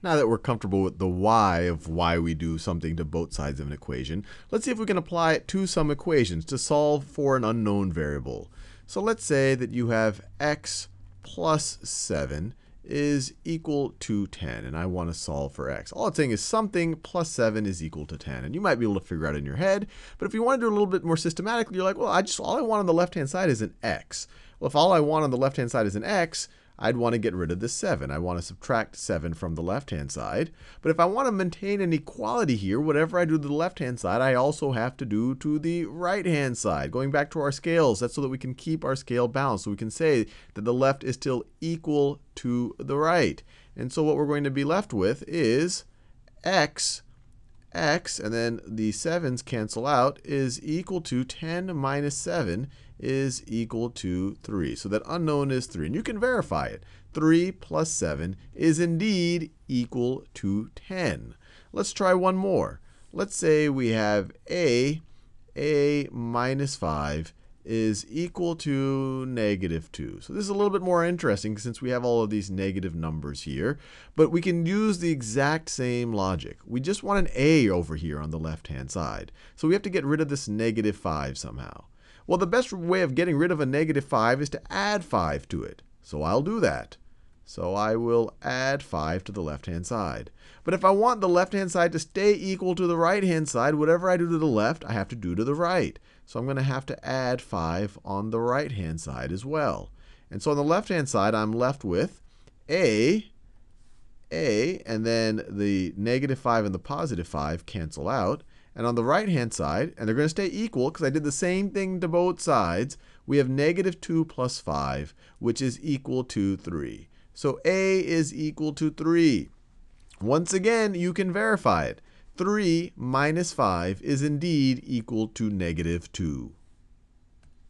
Now that we're comfortable with the why of why we do something to both sides of an equation, let's see if we can apply it to some equations to solve for an unknown variable. So let's say that you have x plus 7 is equal to 10, and I want to solve for x. All it's saying is something plus 7 is equal to 10. And you might be able to figure out in your head, but if you want to do it a little bit more systematically, you're like, well, I just all I want on the left-hand side is an x. Well, if all I want on the left-hand side is an x, I'd want to get rid of the 7. I want to subtract 7 from the left-hand side. But if I want to maintain an equality here, whatever I do to the left-hand side, I also have to do to the right-hand side. Going back to our scales, that's so that we can keep our scale balanced. So we can say that the left is still equal to the right. And so what we're going to be left with is x x, and then the 7's cancel out, is equal to 10 minus 7 is equal to 3. So that unknown is 3. And you can verify it. 3 plus 7 is indeed equal to 10. Let's try one more. Let's say we have a, a minus 5 is equal to negative 2. So this is a little bit more interesting since we have all of these negative numbers here. But we can use the exact same logic. We just want an a over here on the left-hand side. So we have to get rid of this negative 5 somehow. Well, the best way of getting rid of a negative 5 is to add 5 to it. So I'll do that. So I will add 5 to the left-hand side. But if I want the left-hand side to stay equal to the right-hand side, whatever I do to the left, I have to do to the right. So I'm going to have to add 5 on the right-hand side as well. And so on the left-hand side, I'm left with a, a, and then the negative 5 and the positive 5 cancel out. And on the right-hand side, and they're going to stay equal because I did the same thing to both sides, we have negative 2 plus 5, which is equal to 3. So a is equal to 3. Once again, you can verify it. 3 minus 5 is indeed equal to negative 2.